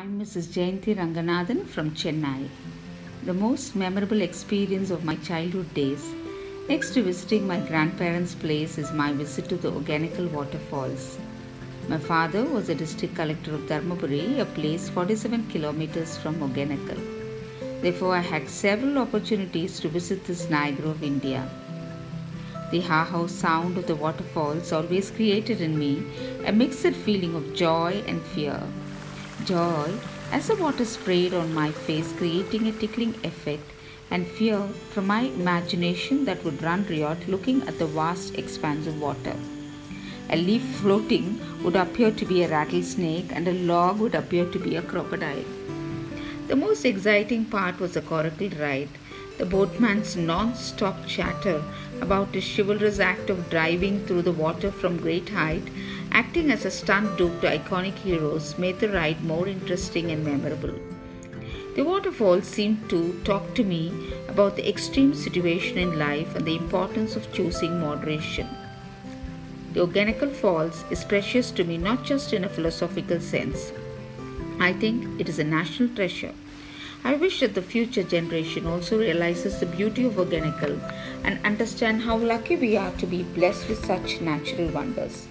I'm Mrs. Jayanthi Renganathan from Chennai. The most memorable experience of my childhood days, next to visiting my grandparents' place, is my visit to the Hogenakkal Waterfalls. My father was a district collector of Dharmapuri, a place 47 kilometers from Hogenakkal. Therefore, I had several opportunities to visit this Niagara of India. The ha ha sound of the waterfalls always created in me a mixed feeling of joy and fear. Joy as the water sprayed on my face, creating a tickling effect, and fear from my imagination that would run riot looking at the vast expanse of water. A leaf floating would appear to be a rattlesnake, and a log would appear to be a crocodile. The most exciting part was the coracle ride, the boatman's non stop chatter about his chivalrous act of driving through the water from great height, acting as a stunt dupe to iconic heroes, made the ride more interesting and memorable. The waterfalls seemed to talk to me about the extreme situation in life and the importance of choosing moderation. The Hogenakkal Falls is precious to me not just in a philosophical sense. I think it is a national treasure. I wish that the future generation also realizes the beauty of Hogenakkal and understand how lucky we are to be blessed with such natural wonders.